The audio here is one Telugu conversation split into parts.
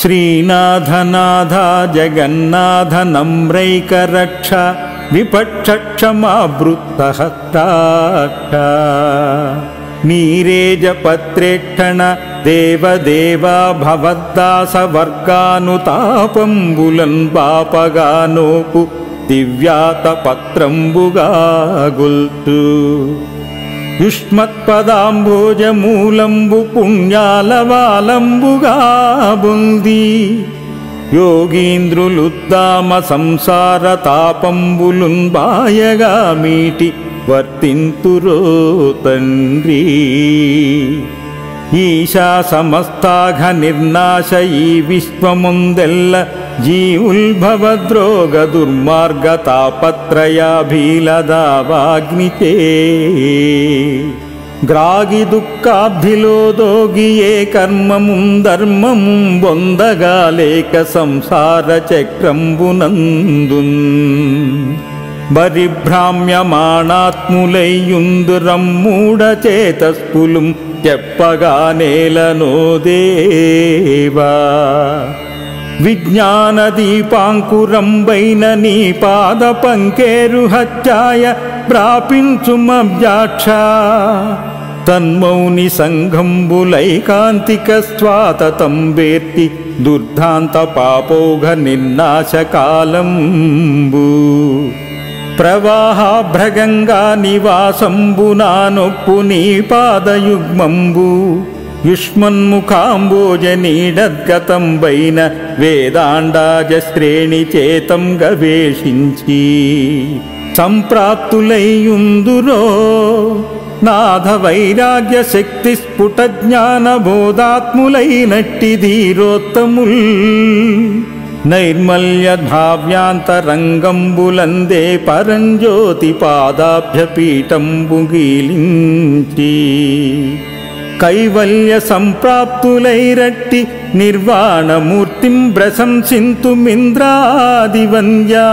श्रीनाथनाथ जगन्नाथनम्रैकरक्ष विपक्षमावृत्तहस्ताक्ष नीरेजपत्रेक्षण देवदेवा भवद्दासवर्गानुतापम्बुलन् पापगानोपु दिव्यातपत्रम्बुगागुल्तु గొల్తు యుష్మత్పదాంభోజమూలంబు పుణ్యాలవాలంబుగా బుంది యోగీంద్రులుద్దామ సంసార తాపంబులున్ బాయగా మీటి వర్తింతురో తండ్రి ఈశా సమస్తాఘ నిర్నాశ ఈ విశ్వముందెల్ల జీవుల్భవద్రోగ దుర్మార్గ తాపత్రయాభీలదావాగ్నితే గ్రాగి దుఃఖాబ్ధిలోదోగి ఏ కర్మముం ధర్మముం బొందగాలేక సంసార చక్రంబునందున్ బరిభ్రామ్యమాణాత్ములయ్యుందురమ్మూఢ చేతస్పులుం చెప్పగా నేలనో దేవా విజ్ఞాన దీపాంకురంబైన నీ పాద పంకేరు హత్యాయ ప్రాపించుమవ్యాక్ష తన్మౌని సంఘంబులైకాంతిక స్వాతతం వేర్తి దుర్ధాంత పాపోఘ నిర్నాశకాలంబు ప్రవాహాభ్రగంగా నివాసంబునానొప్పు నీ పాదయుగ్మంబు యుష్మన్ముఖాంబోజనీడద్గతం వైన వేదాండాజ శ్రేణి చేతం గవేషించి సంప్రాప్తులైయుందురో నాథ వైరాగ్య శక్తి స్ఫుట జ్ఞాన బోధాత్ములైనట్టి ధీరోత్తముల్ నైర్మల్య భావ్యాంతరంగంబులందే పరంజ్యోతి పాదాభ్యపీఠంబు గీలించి కైవల్య సంప్రాప్తులైరట్టి నిర్వాణమూర్తిం ప్రశంసింతుమింద్రాదివంద్యా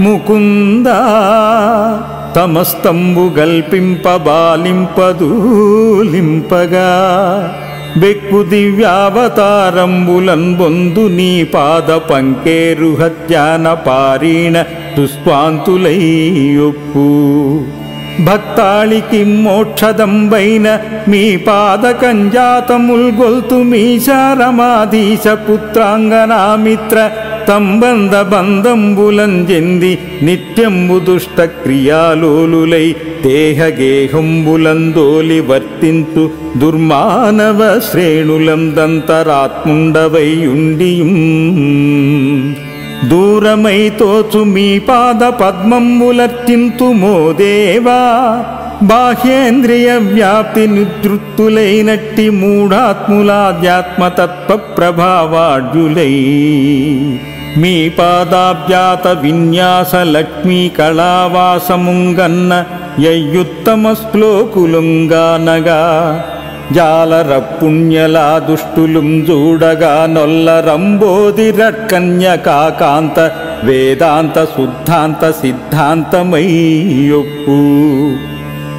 ముకుందా. తమస్తంబు గల్పింపబాలింపదూలింపగా బెక్కు దివ్యావతారంబులన్ బొందు నీ పాద పంకేరు హత్యాన పారీణ దుస్వాంతులై ఒప్పు. భక్తాళికి మోక్షదంబైన మీ పాదకంజాతముల్గొల్తు మీశారమాధీశ పుత్రాంగనామిత్ర తంబంద బంధంబులంజెంది నిత్యంబు దుష్ట క్రియాలోలులై దేహగేహంబులందోలి వర్తింతు దుర్మానవ శ్రేణులందంతరాత్ముండవై ఉండియుం దూరమై తోచు మీ పాద పద్మంబులర్చింతు మోదేవా బాహ్యేంద్రియ వ్యాప్తి నిదృత్తులైనట్టి మూఢాత్ములాధ్యాత్మతత్వ ప్రభావాఢ్యులై మీ పాదాభ్యాత విన్యాస లక్ష్మీ కళావాసముంగన్న యయ్యుత్తమ శ్లోకులుంగానగా. జాలర పుణ్యలా దుష్టులుం చూడగా నొల్ల రంబోది రట్కన్య కాకాంత వేదాంత శుద్ధాంత సిద్ధాంతమయ్యొప్పు.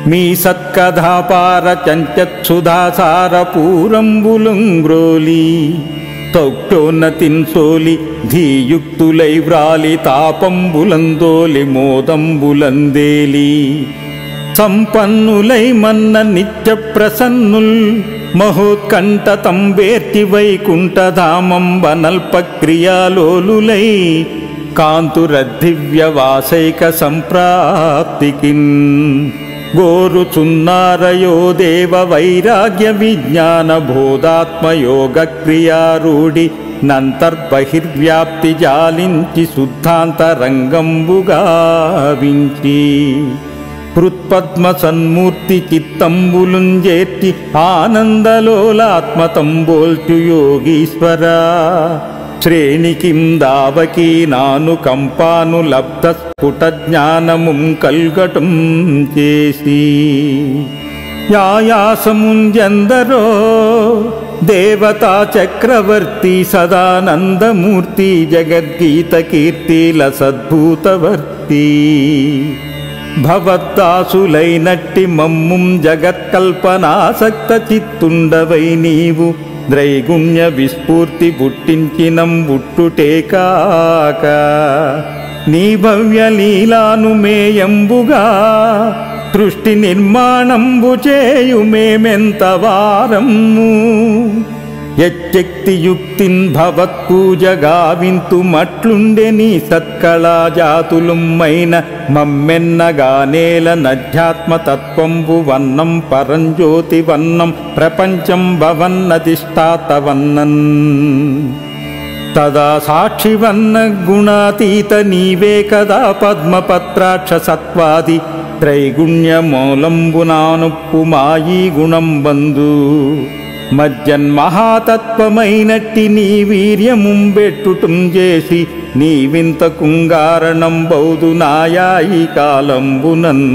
మీ సత్కథాపార చంచత్సుధాసార పూరంబులుంగ్రోలి తౌక్యోన్నతిన్ సోలి ధీయుక్తులై వ్రాలి తాపంబులందోలి మోదంబులందేలి. సంపన్నులై మన్న నిత్య ప్రసన్నుల్ మహోత్కంఠ తంబేర్తి వైకుంఠధామంబనల్పక్రియాలోలులై కాంతురద్దివ్యవాసైక సంప్రాప్తికిన్. గోరుచున్నారయో దేవ వైరాగ్య విజ్ఞాన బోధాత్మయోగ క్రియారూఢి నంతర్బహిర్వ్యాప్తి జాలించి శుద్ధాంతరంగంబుగా వించి హృత్పద్మ సన్మూర్తి చిత్తంబులుంజేర్చి ఆనందలోలాత్మతంబోల్చు యోగీశ్వరా శ్రేణికిం దావకీ నాను కంపాను లబ్ధ స్ఫుట జ్ఞానముం కల్గటం చేసి. యాయాసముంజందరో దేవతా చక్రవర్తి సదానందమూర్తి జగద్గీత కీర్తిల సద్భూతవర్తి. భవత్తాసులైనట్టి మమ్ముం జగత్కల్పనాసక్త చిత్తుండవై నీవు. ద్రైగుణ్య విస్ఫూర్తి పుట్టించినం బుట్టుటే కాక నీ భవ్య లీలాను మేయంబుగా సృష్టి నిర్మాణంబు చేయు మేమెంత వారము యచ్చక్తియుక్తిన్ భవత్పూజగా వింతు మట్లుండె నీ సత్కళా జాతులుమ్మైన మమ్మెన్నగా నేల నధ్యాత్మ తత్వంబు వన్నం పరంజ్యోతి వన్నం ప్రపంచం భవన్నదిష్టాత వన్నన్ తదా సాక్షివన్న గుణాతీత నీవే కదా పద్మపత్రాక్ష సత్వాది త్రైగుణ్యమూలంబునానుప్పు మాయీ గుణం మజ్జన్మహాతత్వమైనట్టి నీ వీర్యముంబెట్టుటం చేసి నీవింత కుంగారణం బౌదు నాయాయి కాలంబునన్.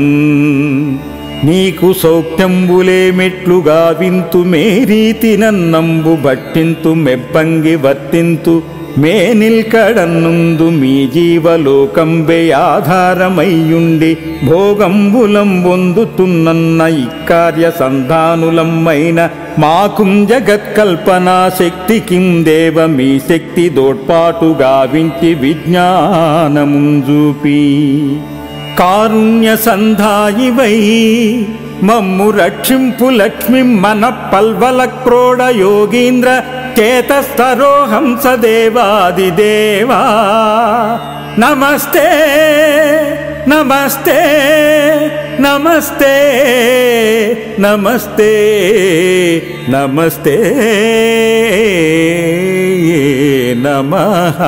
నీకు సౌఖ్యంబులే మెట్లుగా వింతు మేరీతి నన్నంబు బట్టింతు మెబ్బంగి వర్తింతు మేనిల్ నిల్కడన్నుందు మీ జీవలోకంబే ఆధారమయ్యుండి భోగంబులం పొందుతున్నన్న ఇక్కార్య సంధానులమ్మైన మాకుం జగత్కల్పనా శక్తి కిం దేవ మీ శక్తి దోడ్పాటు గావించి విజ్ఞానముంజూపి కారుణ్య సంధాయివై మమ్ము రక్షింపు లక్ష్మి మన పల్వల క్రోడ యోగీంద్ర చేతస్తరోహం సదేవాదిదేవా నమస్తే నమస్తే నమస్తే నమస్తే నమస్తే నమః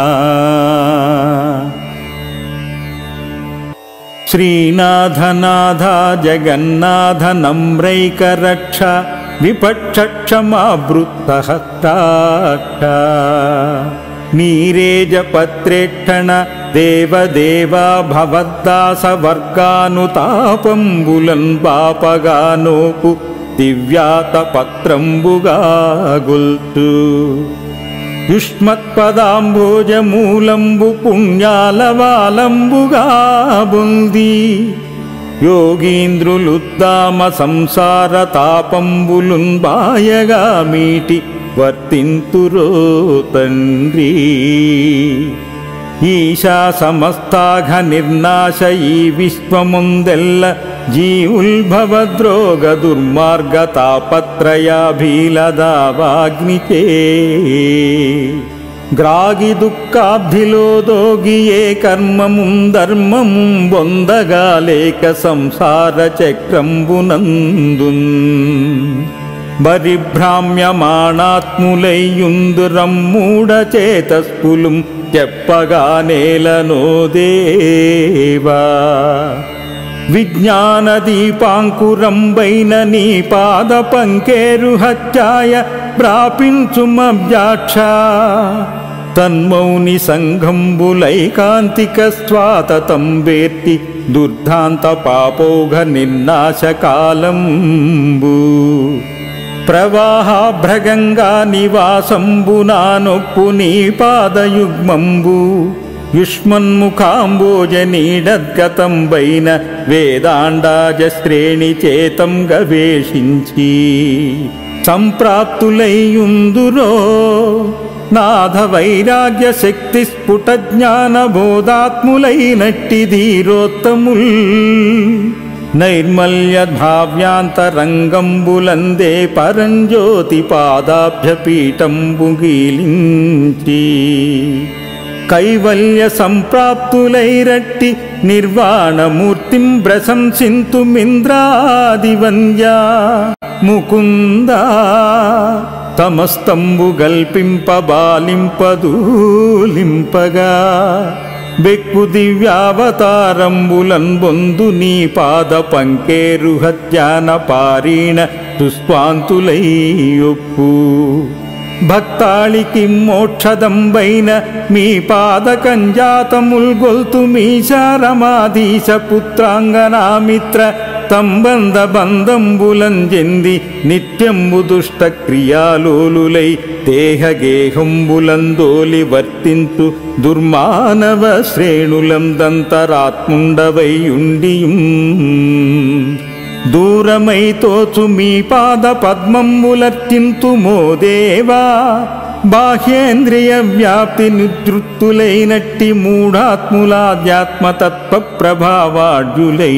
శ్రీనాథనాథ జగన్నాథ నమ్రైకరక్ష विपक्षक्षमावृत्तहत्ता नीरेजपत्रेक्षण देवदेवा भवद्दासवर्गानुतापम्बुलन् पापगानोपु दिव्यातपत्रम्बुगागुल्तु युष्मत्पदाम्बुजमूलम्बुपुञ्जालवालम्बु गा बुन्दी యోగీంద్రులుద్దామ సంసార తాపంబులున్ బాయగా మీటి వర్తింతురో తండ్రి ఈశా సమస్తాఘ నిర్నాశ ఈ విశ్వముందెల్ల జీవుల్భవద్రోగ దుర్మార్గ తాపత్రయాభీలదావాగ్నిచే గ్రాగి దుఃఖాబ్ధిలో దోగియే కర్మముం ధర్మముం బొందగా లేక సంసార చక్రంబునందున్. బరిభ్రామ్యమాణాత్ములయ్యుందురం మూఢచేతస్పులుం చెప్పగా నేలనో దేవా. విజ్ఞాన దీపాంకురంబైన నీ పాద పంకేరు హత్యాయ ప్రాపించుమవ్యాక్ష. तन्मौनिसङ्घम्बुलैकान्तिकस्वाततं वेत्ति दुर्धान्तपापोघनिर्नाशकालम्बु प्रवाहा भ्रगङ्गा निवासम्बुना नोक्कुनीदयुग्मम्बु युष्मन्मुखाम्बोजनीद्गतम्बैन ప్రవాహాభ్రగంగా సంప్రాప్తులైయుందురో నాథ వైరాగ్య శక్తి స్ఫుట జ్ఞాన బోధాత్ములైనట్టి ధీరోత్తముల్ నైర్మల్య భావ్యాంతరంగంబులందే పరంజ్యోతి పాదాభ్యపీఠంబుగీలించి కైవల్య సంప్రాప్తులైరట్టి నిర్వాణమూర్తిం ప్రశంసింతుమింద్రాదివంద్యా ముకుంద తమస్తంబు గల్పింప బాలింపదూలింపగా బెక్కు దివ్యావతారంబులన్ బొందు నీ పాద పంకేరు హత్యాన పారీణ దుస్వాంతులయ్యొప్పు. భక్తాళికి మోక్షదంబైన మీ పాద పాదకంజాతముల్ గొల్తు మీశారమాధీశ పుత్రాంగనామిత్ర తంబంద బంధంబులంజెంది నిత్యంబు దుష్ట క్రియాలోలులై దేహగేహంబులందోలి వర్తించు దుర్మానవ శ్రేణులం దంతరాత్ముండవై ఉండియుం దూరమై తోచు మీ పాద పద్మంబులర్చింతు మోదేవా బాహ్యేంద్రియ వ్యాప్తి నిదృత్తులైనట్టి మూఢాత్ములాధ్యాత్మతత్వ ప్రభావాఢ్యులై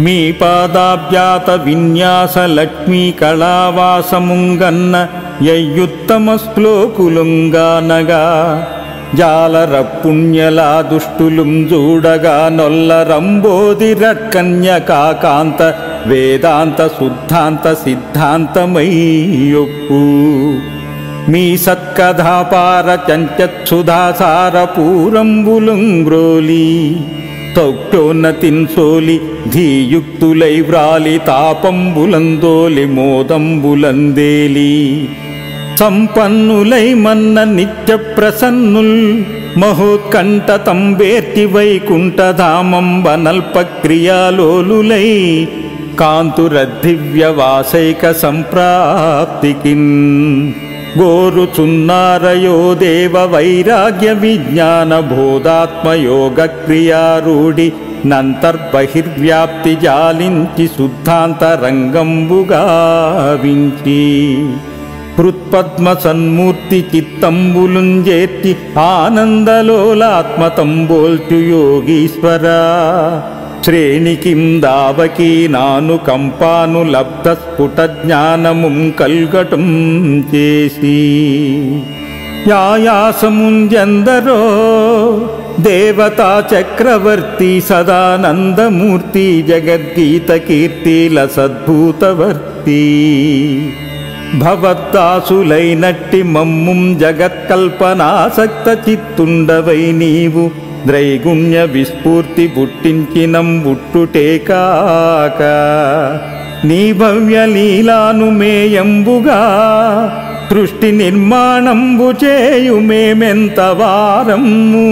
మీ పాదాభ్యాత విన్యాస లక్ష్మీ కళావాసముంగన్న యయ్యుత్తమ శ్లోకులుంగానగా జాలర పుణ్యలా దుష్టులుం చూడగా నొల్ల వేదాంత శుద్ధాంత సిద్ధాంతమయ్యొప్పు. మీ సత్కథాపార చంచత్సుధాసార పూరంబులుంగ్రోలి తౌక్లోన్నతిన్సోలి ధీయుక్తులై వ్రాలి తాపంబులందోలి మోదంబులందేలి. సంపన్నులై మన్న నిత్య ప్రసన్నుల్ మహోత్కంఠ తంబేర్తి వైకుంఠధామంబనల్ప క్రియాలోలులై కాంతురద్దివ్యవాసైక సంప్రాప్తికిన్. గోరుచున్నారయో దేవ వైరాగ్య విజ్ఞాన బోధాత్మయోగ క్రియారూఢి నంతర్బహిర్వ్యాప్తి జాలించి శుద్ధాంతరంగంబుగా వించి హృత్పద్మ సన్మూర్తి చిత్తంబులుంజేర్చి ఆనందలోలాత్మతంబోల్చు యోగీశ్వరా. శ్రేణికిం దావకీ నాను కంపాను లబ్ధ స్ఫుట జ్ఞానముం కల్గటం చేసి యాయాసముంజందరో దేవతా చక్రవర్తి సదానందమూర్తి జగద్గీత కీర్తిల సద్భూతవర్తి భవద్దాసులైనట్టి మమ్ముం జగత్కల్పనాసక్త చిత్తుండవై నీవు ద్రైగుణ్య విస్ఫూర్తి పుట్టించినం బుట్టుటే కాక నీ భవ్య లీలాను మేయంబుగా సృష్టి నిర్మాణంబు చేయు మేమెంత వారము.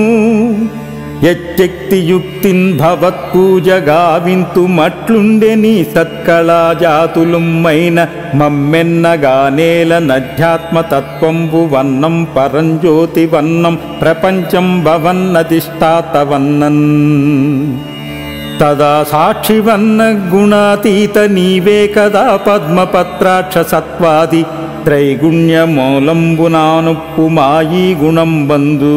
యచ్చక్తియుక్తిన్ భవత్పూజగా వింతు మట్లుండె నీ సత్కళాజాతులుమ్మైన మమ్మెన్నగానేల నధ్యాత్మతత్వంబు వన్నం పరంజ్యోతి వన్నం ప్రపంచం భవన్నదిష్టాతవన్నన్ తదా సాక్షివన్న గుణాతీత నీవే కదా పద్మపత్రాక్ష సత్వాది త్రైగుణ్యమూలంబునానుప్పు మాయీ గుణం బంధు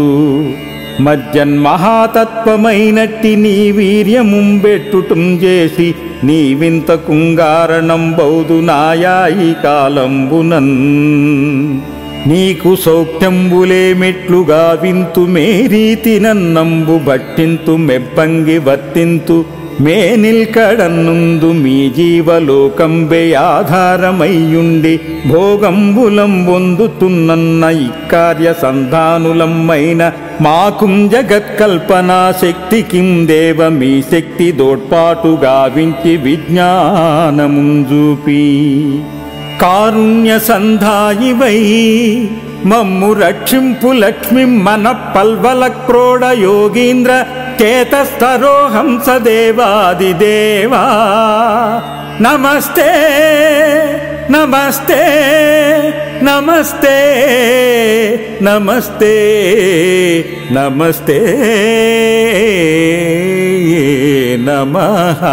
మజ్జన్మహాతత్వమైనట్టి నీ వీర్యముంబెట్టుటం చేసి నీవింత కుంగారణం బౌదు నాయాయి కాలంబునన్. నీకు సౌఖ్యంబులే మెట్లుగా వింతు మేరీతి నన్నంబు బట్టింతు మెబ్బంగి వర్తింతు మేనిల్ నిల్కడన్నుందు మీ జీవలోకంబే ఆధారమయ్యుండి భోగంబులం పొందుతున్నన్న ఇక్కార్య సంధానులమ్మైన మాకుం జగత్కల్పనా శక్తికిం దేవ మీ శక్తి దోడ్పాటుగా వించి విజ్ఞానముంజూపి. కారుణ్య సంధాయివై మమ్ము రక్షింపు లక్ష్మి మన పల్వల క్రోడ యోగీంద్ర చేతస్థరో హంసదేవాదిదేవా నమస్తే నమస్తే నమస్తే నమస్తే నమస్తే నమః.